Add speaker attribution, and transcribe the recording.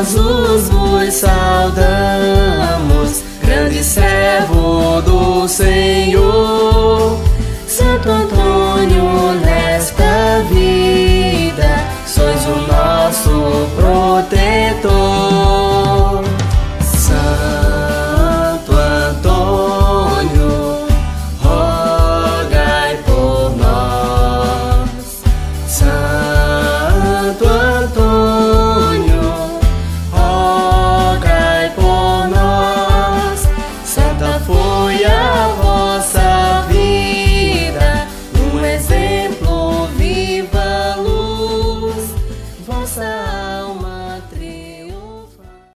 Speaker 1: nós os vos saudamos, grande servo do Senhor. さい